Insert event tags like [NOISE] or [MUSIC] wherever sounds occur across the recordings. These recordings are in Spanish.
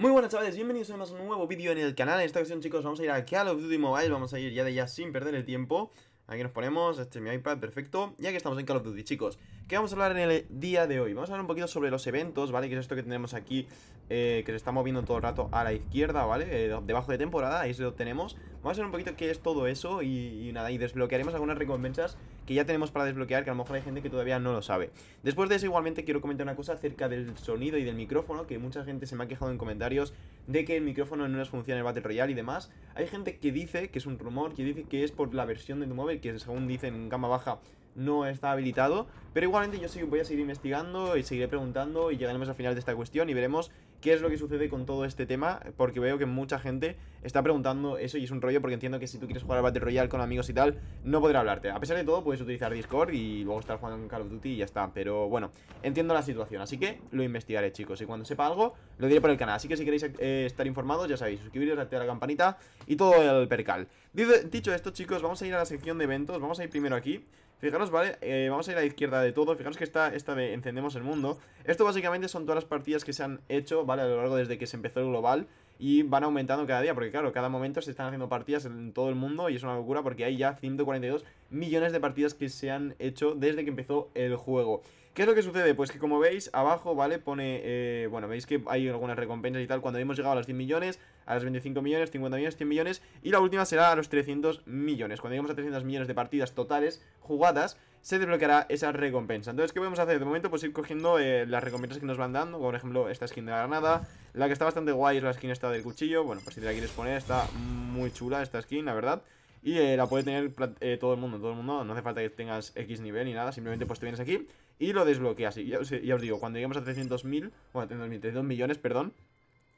Muy buenas chavales, bienvenidos a un nuevo vídeo en el canal. En esta ocasión chicos vamos a ir a Call of Duty Mobile. Vamos a ir ya de ya sin perder el tiempo. Aquí nos ponemos, este es mi iPad, perfecto. Y aquí estamos en Call of Duty, chicos. ¿Qué vamos a hablar en el día de hoy? Vamos a hablar un poquito sobre los eventos, ¿vale? Que es esto que tenemos aquí eh, Que se está moviendo todo el rato a la izquierda, ¿vale? Eh, debajo de temporada, ahí se lo tenemos. Vamos a ver un poquito qué es todo eso y, y, nada, y desbloquearemos algunas recompensas que ya tenemos para desbloquear Que a lo mejor hay gente que todavía no lo sabe. Después de eso igualmente quiero comentar una cosa acerca del sonido y del micrófono Que mucha gente se me ha quejado en comentarios de que el micrófono no nos funciona en el Battle Royale y demás. Hay gente que dice, que es un rumor, que dice que es por la versión de tu móvil Que según dicen en gama baja no está habilitado Pero igualmente yo voy a seguir investigando y seguiré preguntando y llegaremos al final de esta cuestión y veremos qué es lo que sucede con todo este tema Porque veo que mucha gente está preguntando eso y es un rollo porque entiendo que si tú quieres jugar al Battle Royale con amigos y tal No podrá hablarte, a pesar de todo puedes utilizar Discord y luego estar jugando en Call of Duty y ya está Pero bueno, entiendo la situación, así que lo investigaré chicos Y cuando sepa algo, lo diré por el canal. Así que si queréis eh, estar informados, ya sabéis, suscribiros, activar la campanita y todo el percal. Dicho esto chicos, vamos a ir a la sección de eventos, vamos a ir primero aquí Fijaros, ¿vale? Eh, vamos a ir a la izquierda de todo Fijaros que está esta de encendemos el mundo Esto básicamente son todas las partidas que se han hecho, ¿vale? A lo largo desde que se empezó el global y van aumentando cada día, porque claro, cada momento se están haciendo partidas en todo el mundo y es una locura porque hay ya 142 millones de partidas que se han hecho desde que empezó el juego. ¿Qué es lo que sucede? Pues que como veis, abajo, ¿vale? Pone, eh, bueno, veis que hay algunas recompensas y tal. Cuando hemos llegado a los 100 millones, a los 25 millones, 50 millones, 100 millones Y la última será a los 300 millones. Cuando lleguemos a 300 millones de partidas totales jugadas se desbloqueará esa recompensa. Entonces, ¿qué podemos hacer? De momento, pues ir cogiendo eh, las recompensas que nos van dando. Por ejemplo, esta skin de la granada La que está bastante guay es la skin esta del cuchillo. Bueno, pues si te la quieres poner, está muy chula esta skin, la verdad. Y eh, la puede tener todo el mundo, todo el mundo. No hace falta que tengas X nivel ni nada Simplemente pues te vienes aquí y lo desbloqueas Y ya, os digo, cuando lleguemos a 300.000 Bueno, 300 millones, perdón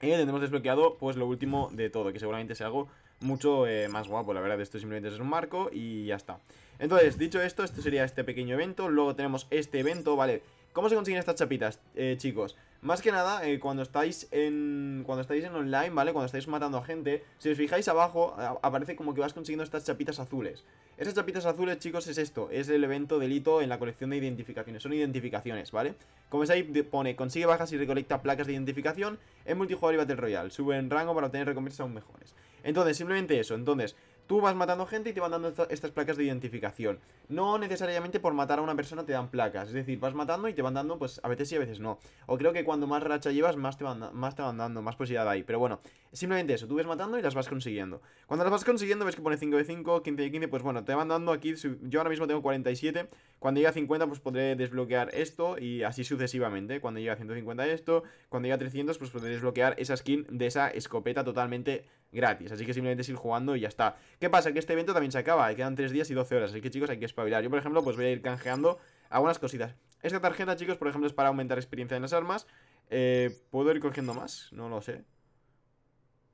eh, tendremos desbloqueado pues lo último de todo Que seguramente sea algo mucho eh, más guapo La verdad, esto simplemente es un marco y ya está. Entonces, dicho esto, esto sería este pequeño evento. Luego tenemos este evento, ¿vale? ¿Cómo se consiguen estas chapitas, eh, chicos? Más que nada, eh, cuando estáis en cuando estáis en online, ¿vale? Cuando estáis matando a gente, si os fijáis abajo, aparece como que vas consiguiendo estas chapitas azules. Esas chapitas azules, chicos, es esto, es el evento delito en la colección de identificaciones, son identificaciones, ¿vale? Como veis ahí pone, consigue bajas y recolecta placas de identificación en multijugador y Battle Royale, sube en rango para obtener recompensas aún mejores. Entonces, simplemente eso, entonces... Tú vas matando gente y te van dando estas placas de identificación. No necesariamente por matar a una persona te dan placas Es decir, vas matando y te van dando, pues a veces sí, a veces no. O creo que cuando más racha llevas, más te van, más te van dando, más posibilidad hay. Pero bueno, simplemente eso, tú ves matando y las vas consiguiendo. Cuando las vas consiguiendo ves que pone 5 de 5, 15 de 15 Pues bueno, te van dando aquí, yo ahora mismo tengo 47 Cuando llegue a 50 pues podré desbloquear esto y así sucesivamente. Cuando llegue a 150 esto, cuando llegue a 300 pues podré desbloquear esa skin de esa escopeta totalmente gratis. Así que simplemente es ir jugando y ya está. ¿Qué pasa? Que este evento también se acaba, quedan 3 días y 12 horas, así que chicos hay que espabilar. Yo por ejemplo pues voy a ir canjeando algunas cositas. Esta tarjeta chicos por ejemplo es para aumentar experiencia en las armas. Eh, ¿Puedo ir cogiendo más? No lo sé.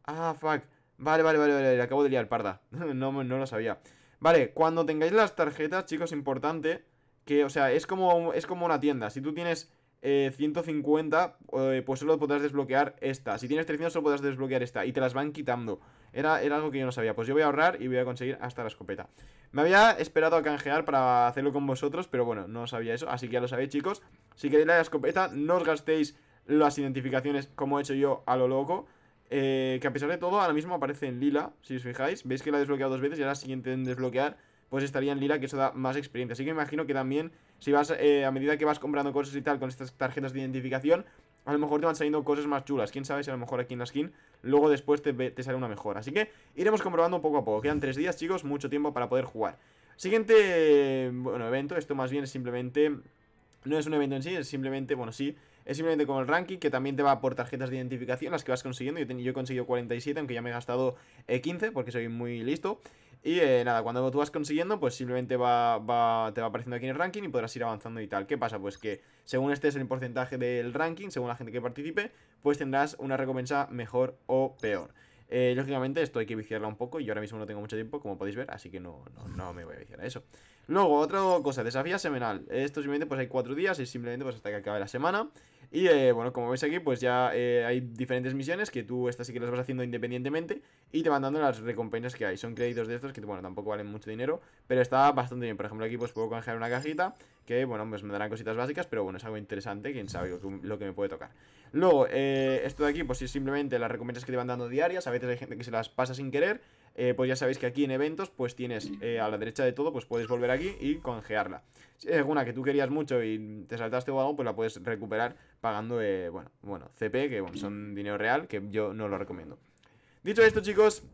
Ah, fuck. Vale, vale, vale, vale, acabo de liar, parda. [LAUGHS] No, no lo sabía. Vale, cuando tengáis las tarjetas, chicos, importante Que, o sea, es como, es como una tienda Si tú tienes 150, eh, pues solo podrás desbloquear esta. Si tienes 300 solo podrás desbloquear esta. Y te las van quitando. Era, era algo que yo no sabía. Pues yo voy a ahorrar y voy a conseguir hasta la escopeta. Me había esperado a canjear para hacerlo con vosotros, pero bueno, no sabía eso. Así que ya lo sabéis, chicos. Si queréis la escopeta, no os gastéis las identificaciones como he hecho yo a lo loco. Eh, que a pesar de todo, ahora mismo aparece en lila, si os fijáis. Veis que la he desbloqueado dos veces y ahora siguiente en desbloquear pues estaría en lila, que eso da más experiencia. Así que me imagino que también, si vas, eh, a medida que vas comprando cosas y tal con estas tarjetas de identificación, a lo mejor te van saliendo cosas más chulas. Quién sabe si a lo mejor aquí en la skin, luego después te, te sale una mejor. Así que iremos comprobando poco a poco. Quedan tres días, chicos, mucho tiempo para poder jugar. Siguiente, bueno, evento, esto más bien es simplemente... No es un evento en sí, es simplemente, bueno, sí, es simplemente como el ranking que también te va por tarjetas de identificación, las que vas consiguiendo. Yo, yo he conseguido 47, aunque ya me he gastado 15 eh, porque soy muy listo. Y eh, nada, cuando tú vas consiguiendo, pues simplemente va, va, te va apareciendo aquí en el ranking y podrás ir avanzando y tal. ¿Qué pasa? Pues que según este es el porcentaje del ranking, según la gente que participe, pues tendrás una recompensa mejor o peor. Eh, lógicamente esto hay que viciarla un poco y yo ahora mismo no tengo mucho tiempo, como podéis ver, así que no, no, me voy a viciar a eso. Luego, otra cosa, desafía semanal. Esto simplemente pues hay cuatro días y simplemente pues hasta que acabe la semana. Y eh, bueno, como veis aquí, pues ya eh, hay diferentes misiones que tú estas sí que las vas haciendo independientemente y te van dando las recompensas que hay. Son créditos de estos que, bueno, tampoco valen mucho dinero, pero está bastante bien. Por ejemplo, aquí pues puedo canjear una cajita Que, bueno, pues me darán cositas básicas, pero bueno, es algo interesante, quién sabe lo que, me puede tocar. Luego, eh, esto de aquí, pues es simplemente las recompensas que te van dando diarias. A veces hay gente que se las pasa sin querer. Eh, pues ya sabéis que aquí en eventos, pues tienes eh, a la derecha de todo, pues puedes volver aquí y congearla. Si hay alguna que tú querías mucho y te saltaste o algo, pues la puedes recuperar pagando, bueno, bueno, CP, que bueno, son dinero real, que yo no lo recomiendo. Dicho esto, chicos,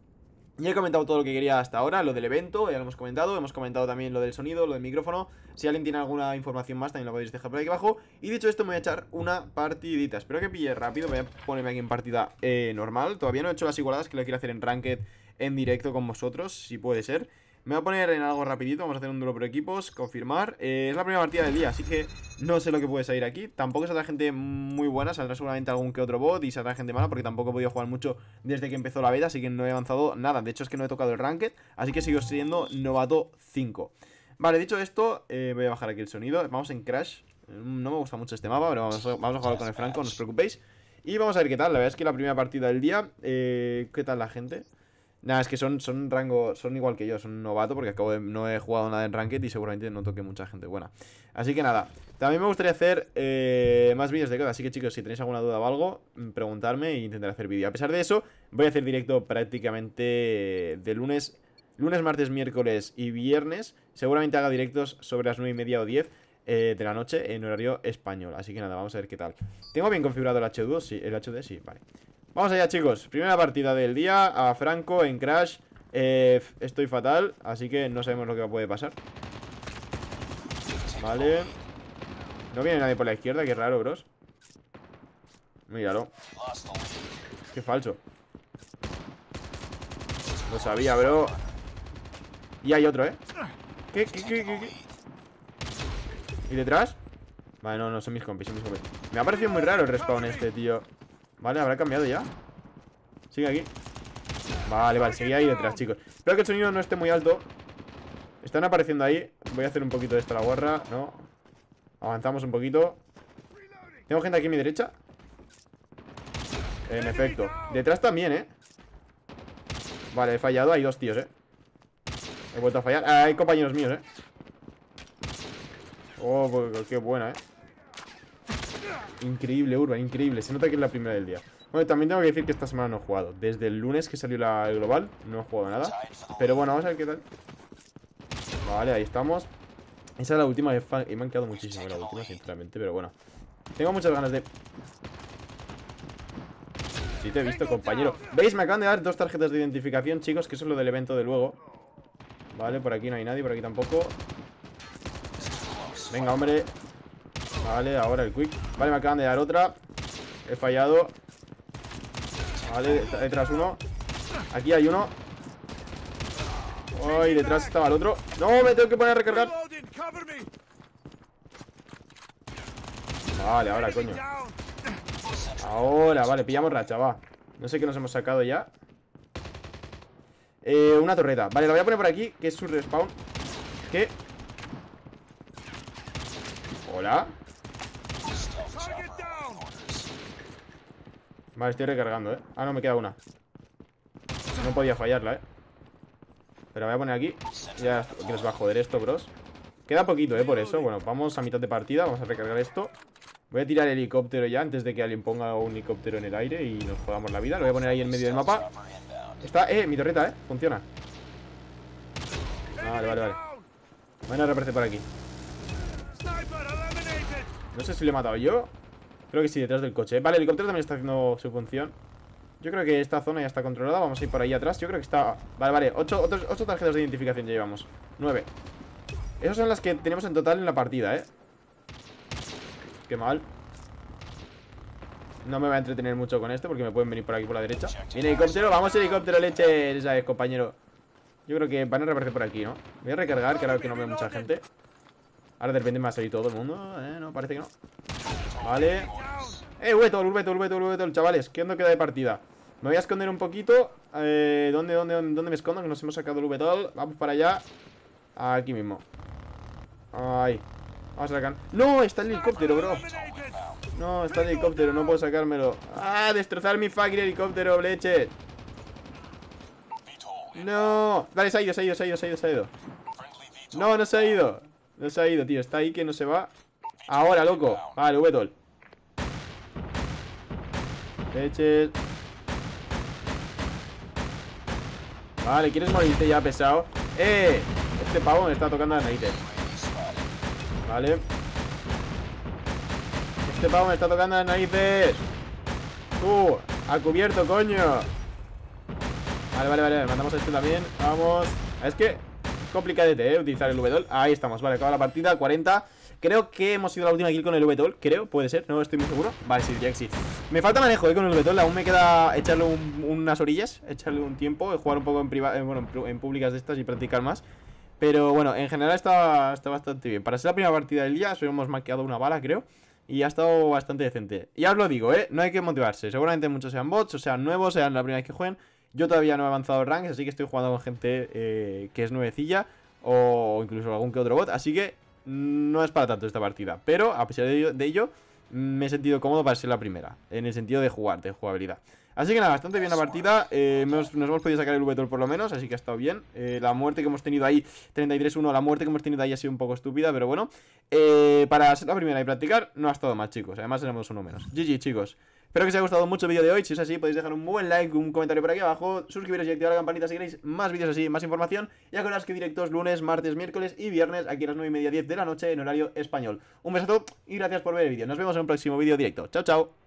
ya he comentado todo lo que quería hasta ahora, lo del evento, ya lo hemos comentado, hemos comentado también lo del sonido, lo del micrófono. Si alguien tiene alguna información más, también lo podéis dejar por aquí abajo. Y dicho esto, me voy a echar una partidita. Espero que pille rápido, voy a ponerme aquí en partida eh, normal. Todavía no he hecho las igualadas que le quiero hacer en Ranked en directo con vosotros, si puede ser. Me voy a poner en algo rapidito, vamos a hacer un duro por equipos, confirmar. Eh, Es la primera partida del día, así que no sé lo que puede salir aquí. Tampoco saldrá gente muy buena, saldrá seguramente algún que otro bot y saldrá gente mala Porque tampoco he podido jugar mucho desde que empezó la beta, así que no he avanzado nada. De hecho es que no he tocado el ranked, así que sigo siendo novato 5 Vale, dicho esto, eh, voy a bajar aquí el sonido. Vamos en Crash, no me gusta mucho este mapa, pero vamos a, vamos a jugar con el Franco, no os preocupéis. Y vamos a ver qué tal, la verdad es que la primera partida del día eh, ¿Qué tal la gente? Nada, es que son, son rango, son igual que yo, son novato porque acabo de, no he jugado nada en Ranked y seguramente no toque mucha gente buena. Así que nada, también me gustaría hacer eh, más vídeos de COD, así que chicos, si tenéis alguna duda o algo, mm, preguntarme e intentar hacer vídeo. A pesar de eso, voy a hacer directo prácticamente de lunes, lunes, martes, miércoles y viernes. Seguramente haga directos sobre las 9 y media o 10 eh, de la noche en horario español. Así que nada, vamos a ver qué tal. ¿Tengo bien configurado el H2? Sí, el HD sí, vale. Vamos allá, chicos. Primera partida del día a Franco en Crash. Eh, estoy fatal, así que no sabemos lo que puede pasar. Vale. No viene nadie por la izquierda, qué raro, bros. Míralo. Qué falso. Lo sabía, bro. Y hay otro, ¿eh? ¿Qué, qué, qué, qué, ¿Y detrás? Vale, no, no, son mis compis, son mis compis. Me ha parecido muy raro el respawn este, tío. Vale, habrá cambiado ya Sigue aquí. Vale, vale, seguía ahí detrás, chicos. Espero que el sonido no esté muy alto. Están apareciendo ahí. Voy a hacer un poquito de esto a la guarra No Avanzamos un poquito. Tengo gente aquí a mi derecha En efecto. Detrás también, ¿eh? Vale, he fallado. Hay dos tíos, ¿eh? He vuelto a fallar. Ah, Hay compañeros míos, ¿eh? Oh, pues, qué buena, ¿eh? Increíble, Urban, increíble. Se nota que es la primera del día. Bueno, también tengo que decir que esta semana no he jugado. Desde el lunes que salió la global, no he jugado nada. Pero bueno, vamos a ver qué tal. Vale, ahí estamos. Esa es la última y me han quedado muchísimo la última, sinceramente, pero bueno. Tengo muchas ganas de... Sí te he visto, compañero. ¿Veis? Me acaban de dar dos tarjetas de identificación, chicos, que eso es lo del evento de luego. Vale, por aquí no hay nadie, por aquí tampoco. Venga, hombre. Vale, ahora el quick. Vale, me acaban de dar otra. He fallado. Vale, detrás uno. Aquí hay uno. Ay, detrás estaba el otro. No, me tengo que poner a recargar. Vale, ahora, coño. Ahora, vale, pillamos racha, va. No sé qué nos hemos sacado ya. Eh, una torreta. Vale, la voy a poner por aquí, que es su respawn. ¿Qué? Hola Vale, estoy recargando, ¿eh? Ah, no, me queda una. No podía fallarla, ¿eh? Pero voy a poner aquí. Ya que les va a joder esto, bros. Queda poquito, ¿eh? Por eso. Bueno, vamos a mitad de partida. Vamos a recargar esto. Voy a tirar el helicóptero ya Antes de que alguien ponga un helicóptero en el aire Y nos jodamos la vida. Lo voy a poner ahí en medio del mapa. Está, eh, mi torreta, ¿eh? Funciona. Vale, vale, vale. Van a reaparecer por aquí. No sé si le he matado yo Creo que sí, detrás del coche. Vale, el helicóptero también está haciendo su función. Yo creo que esta zona ya está controlada. Vamos a ir por ahí atrás. Yo creo que está... Vale, vale. Ocho, ocho tarjetas de identificación ya llevamos. Nueve. Esas son las que tenemos en total en la partida, ¿eh? Qué mal. No me voy a entretener mucho con esto Porque me pueden venir por aquí por la derecha. Viene helicóptero. Vamos, helicóptero, leche ¿Sabes, compañero? Yo creo que van a reaparecer por aquí, ¿no? Voy a recargar, que ahora que no veo mucha gente. Ahora de repente me va a salir todo el mundo ¿eh? No, parece que no Vale Eh, Urbeto, Urbeto, Urbeto, Urbeto Chavales, ¿qué onda queda de partida? Me voy a esconder un poquito eh, ¿dónde, dónde, dónde me escondo? Que nos hemos sacado el Urbetol Vamos para allá Aquí mismo Ahí Vamos a sacar ¡No! Está el helicóptero, bro No, está el helicóptero No puedo sacármelo ¡Ah! Destrozar mi fucking helicóptero, leche No ido, se ha ido, se ha ido, se ha ido, se ha ido No, no se ha ido No se ha ido, tío. Está ahí que no se va. Ahora, loco. Vale, V-Tol. Leches. Vale, ¿quieres morirte ya pesado? ¡Eh! Este pavo me está tocando las narices. Vale. Este pavo me está tocando las narices. Tú, a cubierto, coño. Vale, vale, vale. Mandamos a este también. Vamos. Es que complicadete, ¿eh? Utilizar el V-Tol. Ahí estamos. Vale, acaba la partida. 40. Creo que hemos sido la última kill con el V-Tol. Creo, puede ser. No estoy muy seguro. Vale, sí, ya sí. Me falta manejo, ¿eh? Con el V-Tol. Aún me queda echarle unas orillas. Echarle un tiempo. Jugar un poco en, privado, bueno, en públicas de estas y practicar más. Pero bueno, en general está, está bastante bien. Para ser la primera partida del día, solo hemos maqueado una bala, creo. Y ha estado bastante decente. Ya os lo digo, ¿eh? No hay que motivarse. Seguramente muchos sean bots, o sean nuevos, sean la primera vez que jueguen. Yo todavía no he avanzado ranks, así que estoy jugando con gente eh, que es nuevecilla. O incluso algún que otro bot. Así que no es para tanto esta partida. Pero a pesar de ello, me he sentido cómodo para ser la primera. En el sentido de jugar, de jugabilidad. Así que nada, bastante bien la partida eh, nos, hemos podido sacar el v por lo menos Así que ha estado bien eh, La muerte que hemos tenido ahí, 33-1 La muerte que hemos tenido ahí ha sido un poco estúpida Pero bueno, eh, para ser la primera y practicar No ha estado mal chicos, además tenemos uno menos GG chicos Espero que os haya gustado mucho el vídeo de hoy. Si es así, podéis dejar un buen like, un comentario por aquí abajo, suscribiros y activar la campanita si queréis más vídeos así, más información. Y acordaos que directos lunes, martes, miércoles y viernes aquí a las 9 y media 10 de la noche en horario español. Un besazo y gracias por ver el vídeo. Nos vemos en un próximo vídeo directo. Chao, chao.